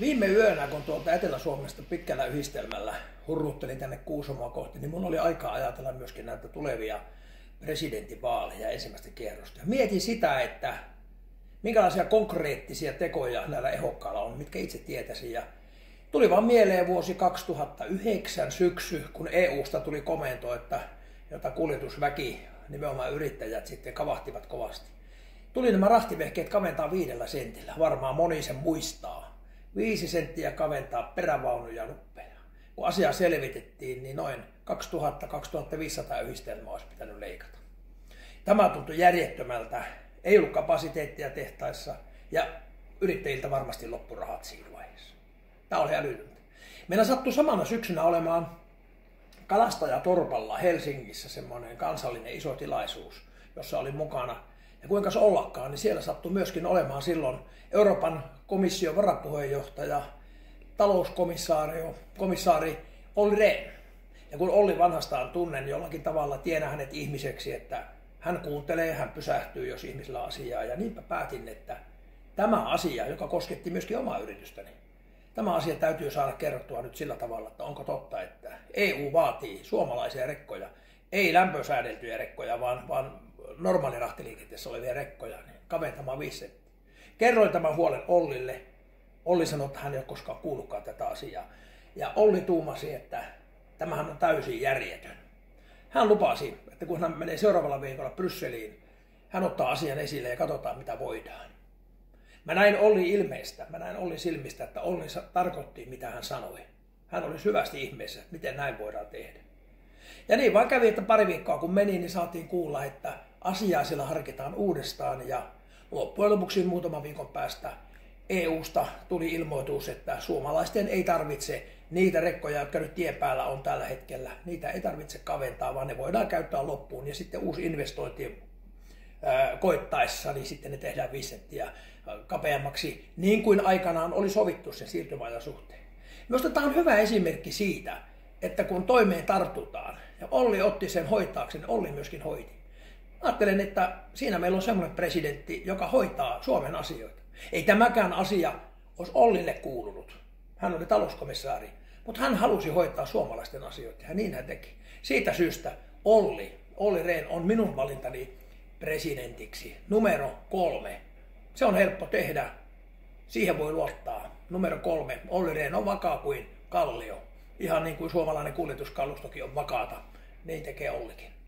Viime yönä, kun tuolta Etelä-Suomesta pitkällä yhdistelmällä hurruttelin tänne Kuusamoa kohti, niin mun oli aika ajatella myöskin näitä tulevia presidentinvaaleja ensimmäistä kierrosta. Mietin sitä, että minkälaisia konkreettisia tekoja näillä ehokkailla on, mitkä itse tietäisin. Ja tuli vaan mieleen vuosi 2009 syksy, kun EUsta tuli komento, että jota kuljetusväki, nimenomaan yrittäjät, sitten kavahtivat kovasti. Tuli nämä rahtivehkeet kaventaa viidellä sentillä, varmaan moni sen muistaa. Viisi senttiä kaventaa perävaunuja nuppeja. Kun asiaa selvitettiin, niin noin 2000-2500 yhdistelmää olisi pitänyt leikata. Tämä tuntui järjettömältä. Ei ollut kapasiteettia tehtaissa ja yrittäjiltä varmasti loppurahat siinä vaiheessa. Tämä oli älytöntä. Meillä sattui samana syksynä olemaan Kalastajatorpalla Helsingissä semmoinen kansallinen iso tilaisuus, jossa oli mukana ja kuinka se ollakaan, niin siellä sattui myöskin olemaan silloin Euroopan komission varapuheenjohtaja, talouskomissaari komissaari Olli Rehn. Ja kun Olli vanhastaan tunnen jollakin tavalla, tiedän hänet ihmiseksi, että hän kuuntelee, hän pysähtyy, jos ihmisellä asiaa. Ja niinpä päätin, että tämä asia, joka kosketti myöskin omaa yritystäni, tämä asia täytyy saada kerrottua nyt sillä tavalla, että onko totta, että EU vaatii suomalaisia rekkoja, ei lämpösäädeltyjä rekkoja, vaan, vaan normaalirahtiliikenteessä olevia rekkoja niin kaventamaan viisi Kerroin tämän huolen Ollille. Olli sanoi, että hän ei ole koskaan kuullutkaan tätä asiaa. Ja Olli tuumasi, että tämähän on täysin järjetön. Hän lupasi, että kun hän menee seuraavalla viikolla Brysseliin, hän ottaa asian esille ja katsotaan mitä voidaan. Mä näin Olli ilmeistä, mä näin Olli silmistä, että Olli tarkoitti mitä hän sanoi. Hän oli syvästi ihmeessä, miten näin voidaan tehdä. Ja niin vaan kävi, että pari viikkoa kun meni, niin saatiin kuulla, että asiaa siellä harkitaan uudestaan. Ja loppujen lopuksi muutaman viikon päästä EUsta tuli ilmoitus, että suomalaisten ei tarvitse niitä rekkoja, jotka nyt tien päällä on tällä hetkellä, niitä ei tarvitse kaventaa, vaan ne voidaan käyttää loppuun. Ja sitten uusi investointi koittaessa, niin sitten ne tehdään 5 senttiä kapeammaksi, niin kuin aikanaan oli sovittu sen siirtymäajan suhteen. Minusta tämä on hyvä esimerkki siitä, että kun toimeen tartutaan, Olli otti sen hoitaakseen, Olli myöskin hoiti. Ajattelen, että siinä meillä on semmoinen presidentti, joka hoitaa Suomen asioita. Ei tämäkään asia olisi Ollille kuulunut. Hän oli talouskomissaari, mutta hän halusi hoitaa suomalaisten asioita ja niin hän teki. Siitä syystä Olli, Olli Rehn on minun valintani presidentiksi. Numero kolme. Se on helppo tehdä. Siihen voi luottaa. Numero kolme. Olli Rehn on vakaa kuin kallio. Ihan niin kuin suomalainen kuljetuskalustokin on vakaata. Niin tekee Ollikin.